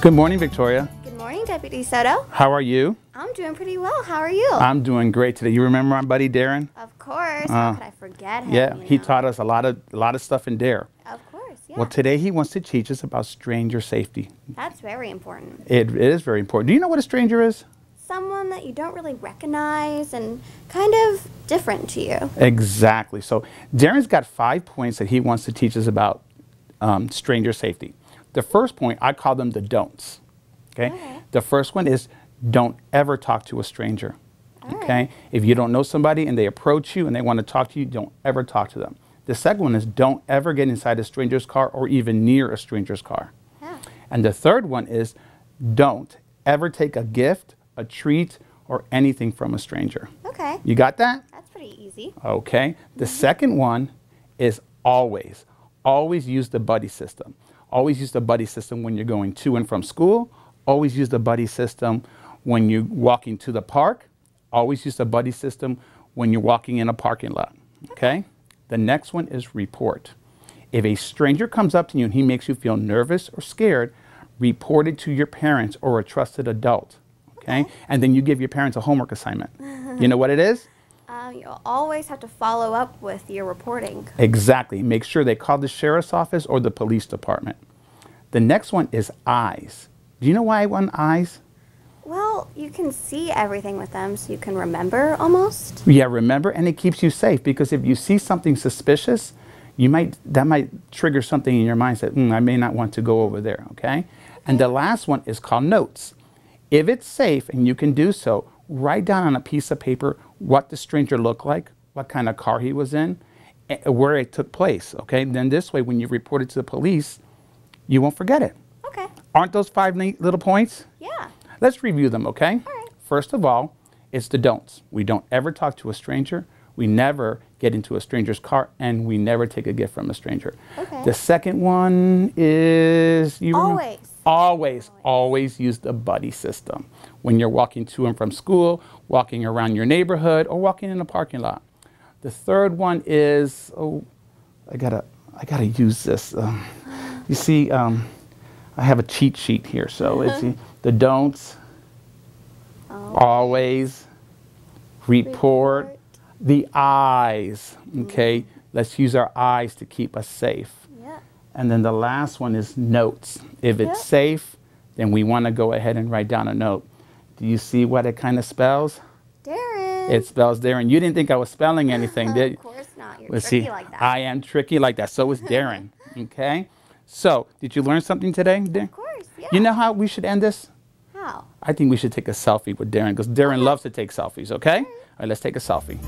Good morning, Victoria. Good morning, Deputy Soto. How are you? I'm doing pretty well. How are you? I'm doing great today. You remember my buddy Daren? of course. How could I forget him? Yeah, he know? taught us a lot of a lot of stuff in Dare. Of course, yeah. Well, today he wants to teach us about stranger safety. That's very important. It, it is very important. Do you know what a stranger is? Someone that you don't really recognize and kind of different to you. Exactly. So Daren's got five points that he wants to teach us about um, stranger safety. The first point, I call them the don'ts. Okay? The first one is don't ever talk to a stranger. All okay? right. If you don't know somebody and they approach you and they want to talk to you, don't ever talk to them. The second one is don't ever get inside a stranger's car or even near a stranger's car. Yeah. And the third one is don't ever take a gift, a treat, or anything from a stranger. Okay. You got that? That's pretty easy. Okay. The mm-hmm. second one is always, always use the buddy system. Always use the buddy system when you're going to and from school. Always use the buddy system when you're walking to the park. Always use the buddy system when you're walking in a parking lot. Okay. The next one is report. If a stranger comes up to you and he makes you feel nervous or scared, report it to your parents or a trusted adult. Okay. And then you give your parents a homework assignment. you know what it is? You'll always have to follow up with your reporting. Exactly. Make sure they call the sheriff's office or the police department. The next one is eyes. Do you know why I want eyes? Well, you can see everything with them, so you can remember almost. Yeah, remember, and it keeps you safe because if you see something suspicious, you might that might trigger something in your mind that "Hmm, I may not want to go over there. Okay, and the last one is called notes. If it's safe and you can do so, write down on a piece of paper what the stranger looked like, what kind of car he was in, where it took place. Okay, then this way, when you report it to the police, you won't forget it. Okay. Aren't those five neat little points? Yeah. Let's review them, okay? All right. First of all, it's the don'ts. We don't ever talk to a stranger. We never get into a stranger's car, and we never take a gift from a stranger. Okay. The second one is you remember- Always. always, use the buddy system when you're walking to and from school, walking around your neighborhood, or walking in a parking lot. The third one is oh, I gotta, I gotta use this. Um, you see, um, I have a cheat sheet here, so it's the- don'ts. Always report, Report. the eyes. Okay, let's use our eyes to keep us safe. And then the last one is notes. If it's safe, then we want to go ahead and write down a note. Do you see what it kind of spells? Daren. It spells Daren. you didn't think I was spelling anything, did you? Of course not. You're Let's tricky see. like that. I am tricky like that. So is Daren. okay. So, did you learn something today? Daren? of course. Yeah. You know how we should end this? how? I think we should take a selfie with Daren because Daren loves to take selfies. Okay. All right. Let's take a selfie.